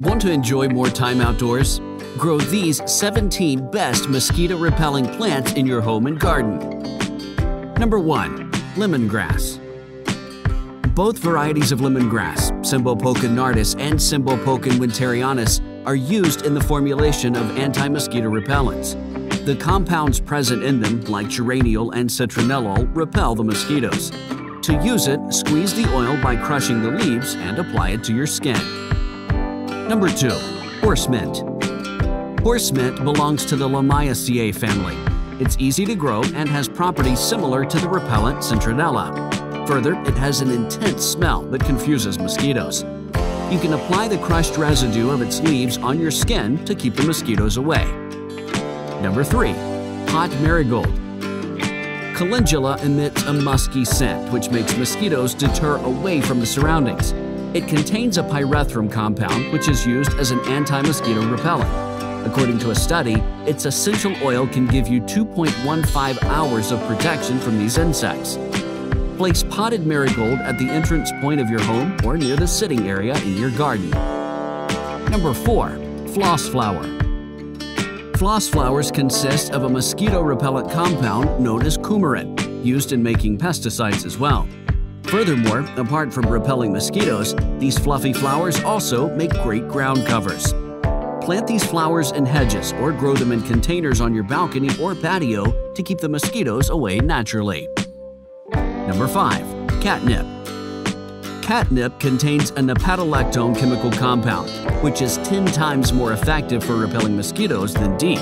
Want to enjoy more time outdoors? Grow these 17 best mosquito-repelling plants in your home and garden. Number 1. Lemongrass Both varieties of lemongrass, Cymbopogon nardus and Cymbopogon winterianus, are used in the formulation of anti-mosquito repellents. The compounds present in them, like geraniol and citronellol, repel the mosquitoes. To use it, squeeze the oil by crushing the leaves and apply it to your skin. Number 2. Horse mint. Horse mint belongs to the Lamiaceae family. It's easy to grow and has properties similar to the repellent citronella. Further, it has an intense smell that confuses mosquitoes. You can apply the crushed residue of its leaves on your skin to keep the mosquitoes away. Number 3. Pot Marigold Calendula emits a musky scent which makes mosquitoes deter away from the surroundings. It contains a pyrethrum compound which is used as an anti-mosquito repellent. According to a study, its essential oil can give you 2.15 hours of protection from these insects. Place potted marigold at the entrance point of your home or near the sitting area in your garden. Number 4. Floss flower Floss flowers consist of a mosquito repellent compound known as coumarin, used in making pesticides as well. Furthermore, apart from repelling mosquitoes, these fluffy flowers also make great ground covers. Plant these flowers in hedges or grow them in containers on your balcony or patio to keep the mosquitoes away naturally. Number 5. Catnip Catnip contains a nepetalactone chemical compound, which is 10 times more effective for repelling mosquitoes than DEET.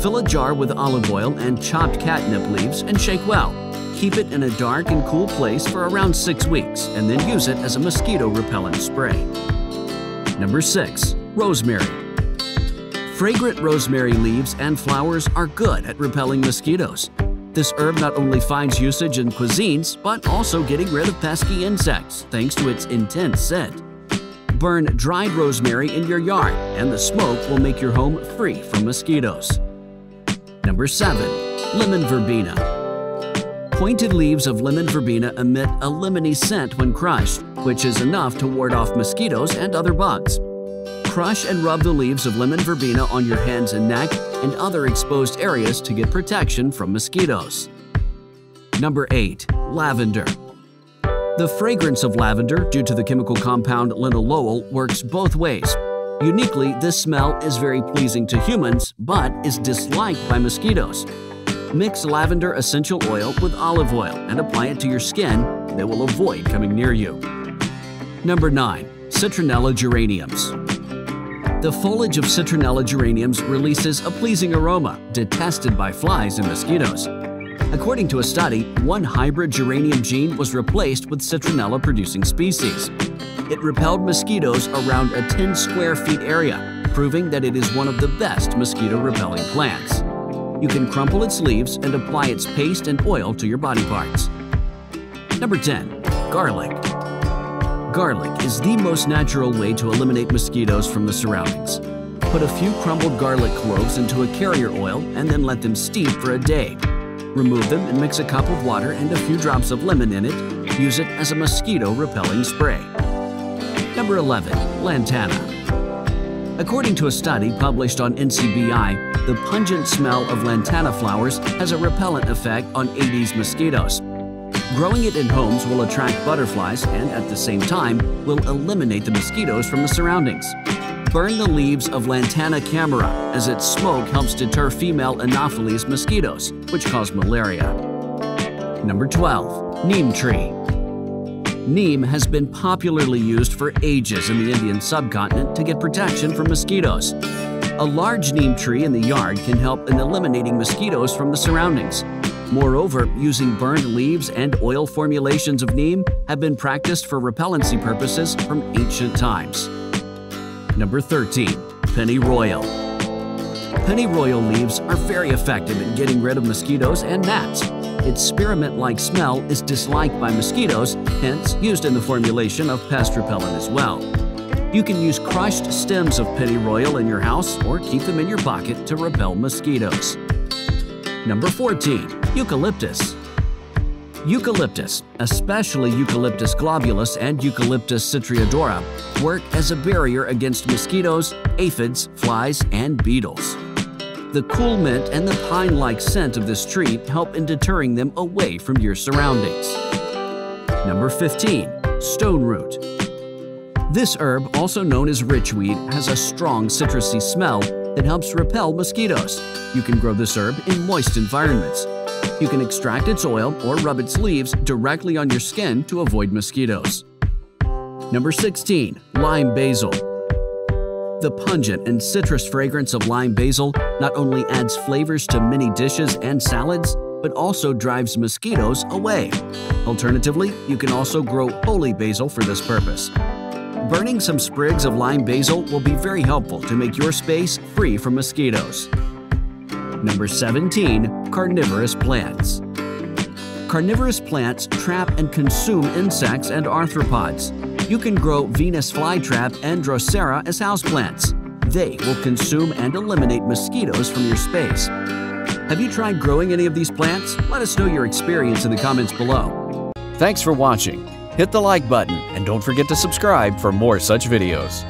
Fill a jar with olive oil and chopped catnip leaves and shake well. Keep it in a dark and cool place for around 6 weeks and then use it as a mosquito repellent spray. Number 6. Rosemary Fragrant rosemary leaves and flowers are good at repelling mosquitoes. This herb not only finds usage in cuisines, but also getting rid of pesky insects thanks to its intense scent. Burn dried rosemary in your yard, and the smoke will make your home free from mosquitoes. Number 7. Lemon Verbena Pointed leaves of lemon verbena emit a lemony scent when crushed, which is enough to ward off mosquitoes and other bugs. Crush and rub the leaves of lemon verbena on your hands and neck and other exposed areas to get protection from mosquitoes. Number 8. Lavender The fragrance of lavender, due to the chemical compound linalool, works both ways. Uniquely, this smell is very pleasing to humans, but is disliked by mosquitoes. Mix lavender essential oil with olive oil and apply it to your skin. They will avoid coming near you. Number 9. Citronella geraniums. The foliage of citronella geraniums releases a pleasing aroma, detested by flies and mosquitoes. According to a study, one hybrid geranium gene was replaced with citronella-producing species. It repelled mosquitoes around a 10 square feet area, proving that it is one of the best mosquito-repelling plants. You can crumple its leaves and apply its paste and oil to your body parts. Number 10. Garlic Garlic is the most natural way to eliminate mosquitoes from the surroundings. Put a few crumbled garlic cloves into a carrier oil and then let them steep for a day. Remove them and mix a cup of water and a few drops of lemon in it. Use it as a mosquito-repelling spray. Number 11. Lantana According to a study published on NCBI, the pungent smell of lantana flowers has a repellent effect on Aedes mosquitoes. Growing it in homes will attract butterflies and, at the same time, will eliminate the mosquitoes from the surroundings. Burn the leaves of Lantana camara, as its smoke helps deter female Anopheles mosquitoes, which cause malaria. Number 12. Neem Tree Neem has been popularly used for ages in the Indian subcontinent to get protection from mosquitoes. A large neem tree in the yard can help in eliminating mosquitoes from the surroundings. Moreover, using burned leaves and oil formulations of neem have been practiced for repellency purposes from ancient times. Number 13. Pennyroyal Pennyroyal leaves are very effective in getting rid of mosquitoes and gnats. Its spearmint-like smell is disliked by mosquitoes, hence used in the formulation of pest repellent as well. You can use crushed stems of pennyroyal in your house or keep them in your pocket to repel mosquitoes. Number 14. Eucalyptus Eucalyptus, especially Eucalyptus globulus and Eucalyptus citriodora, work as a barrier against mosquitoes, aphids, flies, and beetles. The cool mint and the pine-like scent of this tree help in deterring them away from your surroundings. Number 15. Stone Root This herb, also known as richweed, has a strong citrusy smell that helps repel mosquitoes. You can grow this herb in moist environments. You can extract its oil or rub its leaves directly on your skin to avoid mosquitoes. Number 16. Lime Basil The pungent and citrus fragrance of lime basil not only adds flavors to many dishes and salads, but also drives mosquitoes away. Alternatively, you can also grow holy basil for this purpose. Burning some sprigs of lime basil will be very helpful to make your space free from mosquitoes. Number 17. Carnivorous plants. Carnivorous plants trap and consume insects and arthropods. You can grow Venus flytrap and Drosera as houseplants. They will consume and eliminate mosquitoes from your space. Have you tried growing any of these plants? Let us know your experience in the comments below. Thanks for watching. Hit the like button and don't forget to subscribe for more such videos.